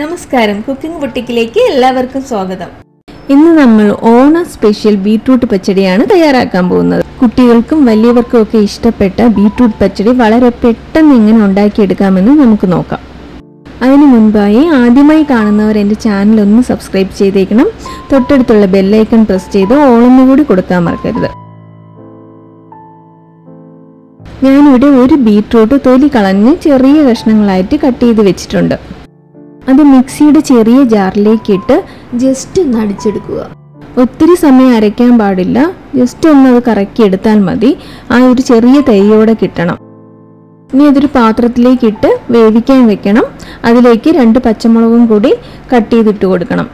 നമസ്കാരം കുക്കിംഗ് ബുട്ടിക്കിലേക്ക് എല്ലാവർക്കും സ്വാഗതം. ഇന്ന് നമ്മൾ ഓണ സ്പെഷ്യൽ ബീട്രൂട്ട് പച്ചടിയാണ് തയ്യാറാക്കാൻ പോകുന്നത്. കുട്ടികൾക്കും വലിയവർക്കും ഒക്കെ ഇഷ്ടപ്പെട്ട ബീട്രൂട്ട് പച്ചടി വളരെ പെട്ടെന്ന് എങ്ങനെ ഉണ്ടാക്കിയെടുക്കാമെന്ന് നമുക്ക് നോക്കാം. അതിനു മുൻപായി ആദ്യമായി കാണുന്നവർ എന്റെ ചാനൽ ഒന്ന് സബ്സ്ക്രൈബ് ചെയ്തേക്കണം. തൊട്ടടുത്തുള്ള ബെല്ലൈക്കൺ പ്രസ് ചെയ്ത് ഓളൊന്നു കൂടി കൊടുക്കാൻ മറക്കരുത്. ഞാനിവിടെ ഒരു ബീട്രൂട്ട് തൊലി കളഞ്ഞ് ചെറിയ കഷ്ണങ്ങളായിട്ട് കട്ട് ചെയ്ത് വെച്ചിട്ടുണ്ട്. അത് മിക്സിയുടെ ചെറിയ ജാറിലേക്കിട്ട് ജസ്റ്റ് ഒന്ന് അടിച്ചെടുക്കുക. ഒത്തിരി സമയം അരയ്ക്കാൻ പാടില്ല. ജസ്റ്റ് ഒന്ന് അത് കറക്കി എടുത്താൽ മതി. ആ ഒരു ചെറിയ തൈയോടെ കിട്ടണം. ഇനി അതൊരു പാത്രത്തിലേക്കിട്ട് വേവിക്കാൻ വെക്കണം. അതിലേക്ക് രണ്ട് പച്ചമുളകും കൂടി കട്ട് ചെയ്തിട്ട് കൊടുക്കണം.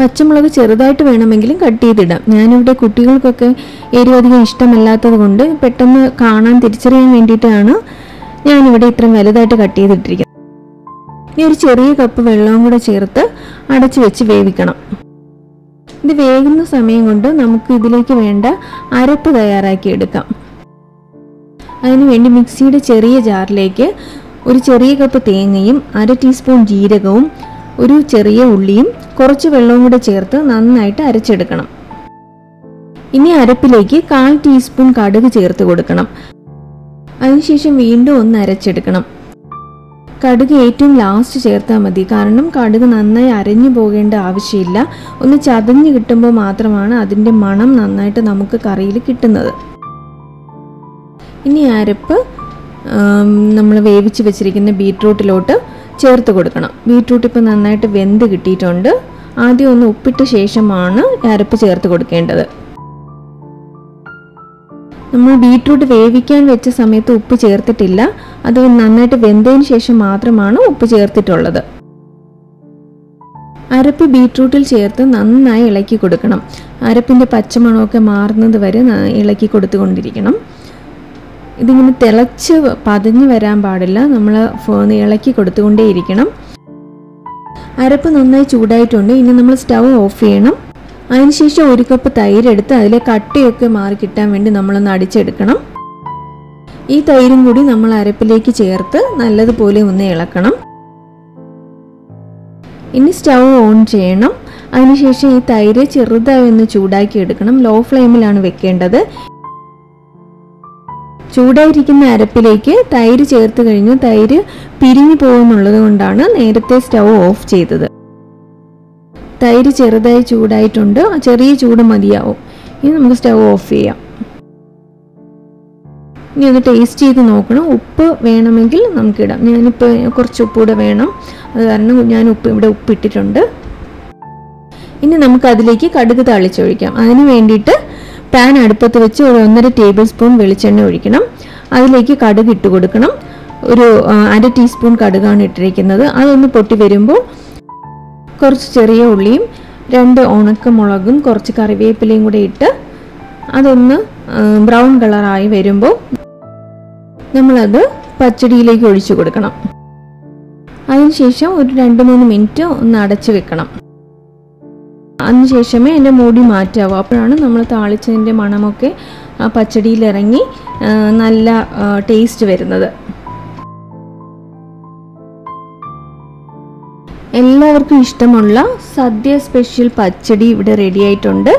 പച്ചമുളക് ചെറുതായിട്ട് വേണമെങ്കിലും കട്ട് ചെയ്തിടാം. ഞാനിവിടെ കുട്ടികൾക്കൊക്കെ എരിവധികം ഇഷ്ടമല്ലാത്തത് കൊണ്ട് പെട്ടെന്ന് കാണാൻ തിരിച്ചറിയാൻ വേണ്ടിയിട്ടാണ് ഞാനിവിടെ ഇത്രയും വലുതായിട്ട് കട്ട് ചെയ്തിട്ടിരിക്കുന്നത്. ഇനി ഒരു ചെറിയ കപ്പ് വെള്ളവും കൂടെ ചേർത്ത് അടച്ചു വെച്ച് വേവിക്കണം. ഇത് വേകുന്ന സമയം കൊണ്ട് നമുക്ക് ഇതിലേക്ക് വേണ്ട അരപ്പ് തയ്യാറാക്കി എടുക്കാം. അതിനുവേണ്ടി മിക്സിയുടെ ചെറിയ ജാറിലേക്ക് ഒരു ചെറിയ കപ്പ് തേങ്ങയും അര ടീസ്പൂൺ ജീരകവും ഒരു ചെറിയ ഉള്ളിയും കുറച്ച് വെള്ളവും കൂടെ ചേർത്ത് നന്നായിട്ട് അരച്ചെടുക്കണം. ഇനി അരപ്പിലേക്ക് കാൽ ടീസ്പൂൺ കടുക് ചേർത്ത് കൊടുക്കണം. അതിനുശേഷം വീണ്ടും ഒന്ന് അരച്ചെടുക്കണം. കടുക് ഏറ്റവും ലാസ്റ്റ് ചേർത്താൽ മതി. കാരണം കടുക് നന്നായി അരഞ്ഞു പോകേണ്ട ആവശ്യമില്ല. ഒന്ന് ചതഞ്ഞ് കിട്ടുമ്പോൾ മാത്രമാണ് അതിന്റെ മണം നന്നായിട്ട് നമുക്ക് കറിയിൽ കിട്ടുന്നത്. ഇനി അരപ്പ് നമ്മൾ വേവിച്ച് വെച്ചിരിക്കുന്ന ബീട്രൂട്ടിലോട്ട് ചേർത്ത് കൊടുക്കണം. ബീട്രൂട്ട് ഇപ്പോൾ നന്നായിട്ട് വെന്ത് കിട്ടിയിട്ടുണ്ട്. ആദ്യം ഒന്ന് ഉപ്പിട്ട ശേഷമാണ് അരപ്പ് ചേർത്ത് കൊടുക്കേണ്ടത്. നമ്മൾ ബീട്രൂട്ട് വേവിക്കാൻ വെച്ച സമയത്ത് ഉപ്പ് ചേർത്തിട്ടില്ല. അത് നന്നായിട്ട് വെന്തതിന് ശേഷം മാത്രമാണ് ഉപ്പ് ചേർത്തിട്ടുള്ളത്. അരപ്പ് ബീട്രൂട്ടിൽ ചേർത്ത് നന്നായി ഇളക്കി കൊടുക്കണം. അരപ്പിന്റെ പച്ചമണമൊക്കെ മാറുന്നത് വരെ ഇളക്കി കൊടുത്തുകൊണ്ടിരിക്കണം. ഇതിങ്ങനെ തിളച്ച് പതഞ്ഞു വരാൻ പാടില്ല. നമ്മൾ ഇളക്കി കൊടുത്തുകൊണ്ടേയിരിക്കണം. അരപ്പ് നന്നായി ചൂടായിട്ടുണ്ട്. ഇനി നമ്മൾ സ്റ്റവ് ഓഫ് ചെയ്യണം. അതിനുശേഷം ഒരു കപ്പ് തൈരെടുത്ത് അതിലെ കട്ടയൊക്കെ മാറി കിട്ടാൻ വേണ്ടി നമ്മളൊന്ന് അടിച്ചെടുക്കണം. ഈ തൈരും കൂടി നമ്മൾ അരപ്പിലേക്ക് ചേർത്ത് നല്ലതുപോലെ ഒന്ന് ഇളക്കണം. ഇനി സ്റ്റൗ ഓൺ ചെയ്യണം. അതിനുശേഷം ഈ തൈര് ചെറുതായി ഒന്ന് ചൂടാക്കി എടുക്കണം. ലോ ഫ്ലെയിമിലാണ് വെക്കേണ്ടത്. ചൂടായിരിക്കുന്ന അരപ്പിലേക്ക് തൈര് ചേർത്ത് കഴിഞ്ഞ്. തൈര് പിരിഞ്ഞു പോകുന്നുള്ളത് കൊണ്ടാണ് നേരത്തെ സ്റ്റൗ ഓഫ് ചെയ്തത്. തൈര് ചെറുതായി ചൂടായിട്ടുണ്ട്. ചെറിയ ചൂട് മതിയാവും. ഇനി നമുക്ക് സ്റ്റൗ ഓഫ് ചെയ്യാം. ഇനി ഒന്ന് ടേസ്റ്റ് ചെയ്ത് നോക്കണം. ഉപ്പ് വേണമെങ്കിൽ നമുക്കിടാം. ഞാനിപ്പോൾ കുറച്ച് ഉപ്പ് കൂടെ വേണം. അത് കാരണം ഞാൻ ഉപ്പ് ഇവിടെ ഉപ്പിട്ടിട്ടുണ്ട്. ഇനി നമുക്ക് അതിലേക്ക് കടുക് തളിച്ചൊഴിക്കാം. അതിന് വേണ്ടിയിട്ട് പാൻ അടുപ്പത്ത് വെച്ച് ഒരു ഒന്നര ടേബിൾ സ്പൂൺ വെളിച്ചെണ്ണ ഒഴിക്കണം. അതിലേക്ക് കടുക് ഇട്ട് കൊടുക്കണം. ഒരു അര ടീസ്പൂൺ കടുകാണ് ഇട്ടിരിക്കുന്നത്. അതൊന്ന് പൊട്ടി വരുമ്പോൾ കുറച്ച് ചെറിയ ഉള്ളിയും രണ്ട് ഉണക്കമുളകും കുറച്ച് കറിവേപ്പിലയും കൂടെ ഇട്ട് അതൊന്ന് ബ്രൗൺ കളറായി വരുമ്പോൾ നമ്മളത് പച്ചടിയിലേക്ക് ഒഴിച്ചു കൊടുക്കണം. അതിനുശേഷം ഒരു രണ്ട് മൂന്ന് മിനിറ്റ് ഒന്ന് അടച്ചു വെക്കണം. അതിനുശേഷമേ എന്റെ മൂടി മാറ്റാവൂ. അപ്പോഴാണ് നമ്മൾ താളിച്ചതിന്റെ മണമൊക്കെ ആ പച്ചടിയിലിറങ്ങി നല്ല ടേസ്റ്റ് വരുന്നത്. എല്ലാവർക്കും ഇഷ്ടമുള്ള സദ്യ സ്പെഷ്യൽ പച്ചടി ഇവിടെ റെഡി ആയിട്ടുണ്ട്.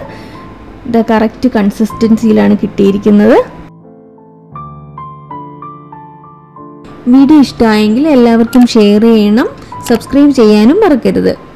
ഇത് കറക്റ്റ് കൺസിസ്റ്റൻസിയിലാണ് കിട്ടിയിരിക്കുന്നത്. വീഡിയോ ഇഷ്ടമായെങ്കിൽ എല്ലാവർക്കും ഷെയർ ചെയ്യണം. സബ്സ്ക്രൈബ് ചെയ്യാനും മറക്കരുത്.